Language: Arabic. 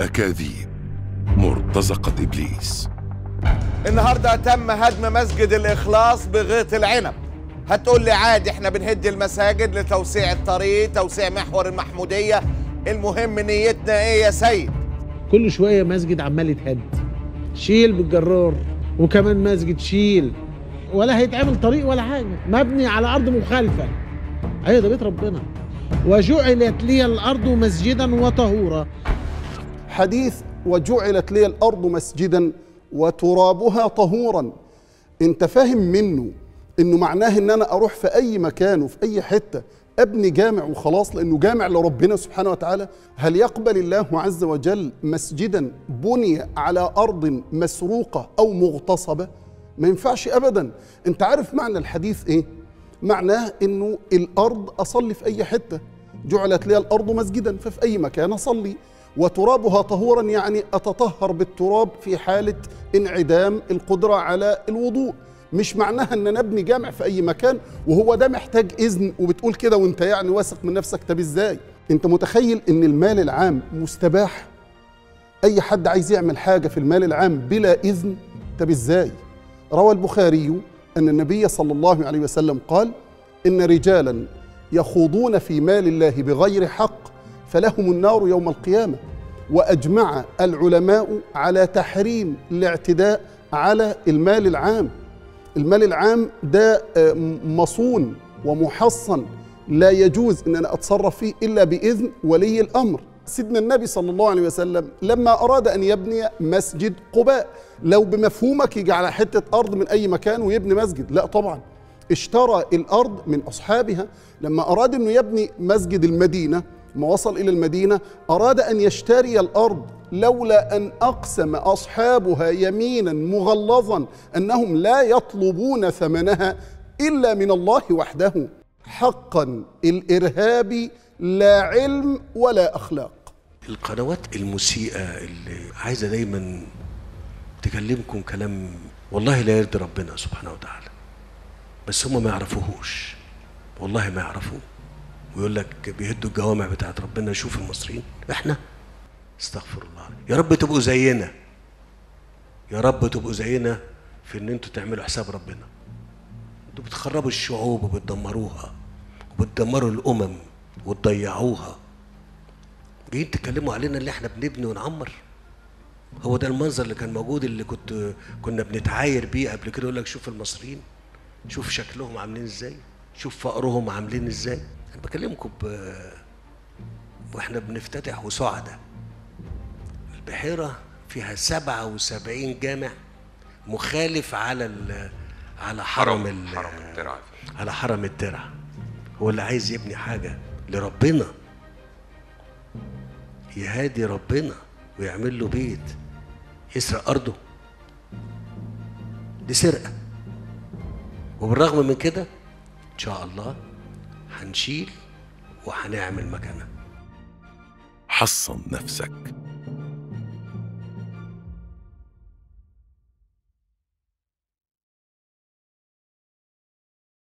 أكاذيب. مرتزقة إبليس. النهارده تم هدم مسجد الإخلاص بغيط العنب. هتقول لي عادي إحنا بنهد المساجد لتوسيع الطريق توسيع محور المحمودية. المهم نيتنا إيه يا سيد؟ كل شوية مسجد عمال يتهد. شيل بالجرار وكمان مسجد شيل. ولا هيتعمل طريق ولا حاجة. مبني على أرض مخالفة. أيوه ده بيت ربنا. وجعلت لي الأرض مسجدا وطهورا. حديث وجعلت لي الأرض مسجدا وترابها طهورا. انت فاهم منه إنه معناه إن أنا أروح في أي مكان وفي أي حتة أبني جامع وخلاص لأنه جامع لربنا سبحانه وتعالى. هل يقبل الله عز وجل مسجدا بني على أرض مسروقة أو مغتصبة؟ ما ينفعش ابدا. أنت عارف معنى الحديث إيه؟ معناه إنه الأرض أصلي في أي حتة. جعلت لي الأرض مسجدا ففي أي مكان أصلي. وترابها طهورا يعني أتطهر بالتراب في حالة انعدام القدرة على الوضوء. مش معناها إن أنا أبني جامع في أي مكان وهو ده محتاج إذن وبتقول كده وأنت يعني واثق من نفسك. طب إزاي؟ أنت متخيل إن المال العام مستباح؟ أي حد عايز يعمل حاجة في المال العام بلا إذن؟ طب إزاي؟ روى البخاري أن النبي صلى الله عليه وسلم قال إن رجالا يخوضون في مال الله بغير حق فلهم النار يوم القيامة. وأجمع العلماء على تحريم الاعتداء على المال العام. المال العام ده آه، مصون ومحصن. لا يجوز إن أنا أتصرف فيه إلا بإذن ولي الأمر. سيدنا النبي صلى الله عليه وسلم لما أراد أن يبني مسجد قباء لو بمفهومك يجي على حتة أرض من أي مكان ويبني مسجد. لا طبعا. اشترى الأرض من أصحابها. لما أراد إنه يبني مسجد المدينة ما وصل إلى المدينة أراد أن يشتري الأرض لولا أن أقسم أصحابها يمينا مغلظا أنهم لا يطلبون ثمنها إلا من الله وحده. حقا الإرهاب لا علم ولا أخلاق. القنوات المسيئة اللي عايزة دايما تكلمكم كلام والله لا يرضي ربنا سبحانه وتعالى بس هم ما يعرفوهوش والله ما يعرفوه. ويقول لك بيهدوا الجوامع بتاعت ربنا شوف المصريين. إحنا؟ استغفر الله. يا رب تبقوا زينا. يا رب تبقوا زينا في إن أنتوا تعملوا حساب ربنا. أنتوا بتخربوا الشعوب وبتدمروها وبتدمروا الأمم وتضيعوها. جايين تتكلموا علينا اللي إحنا بنبني ونعمر. هو ده المنظر اللي كان موجود اللي كنت كنا بنتعاير بيه قبل كده يقول لك شوف المصريين شوف شكلهم عاملين إزاي شوف فقرهم عاملين إزاي. أنا بكلمكم ب... وإحنا بنفتتح وسعدة البحيرة فيها سبعة وسبعين جامع مخالف على ال... على حرم ال... حرم الترعة على حرم الترع. هو اللي عايز يبني حاجة لربنا. يهادي ربنا ويعمل له بيت. يسرق أرضه. دي سرقة. وبالرغم من كده إن شاء الله هنشيل وهنعمل مكانها حصن نفسك.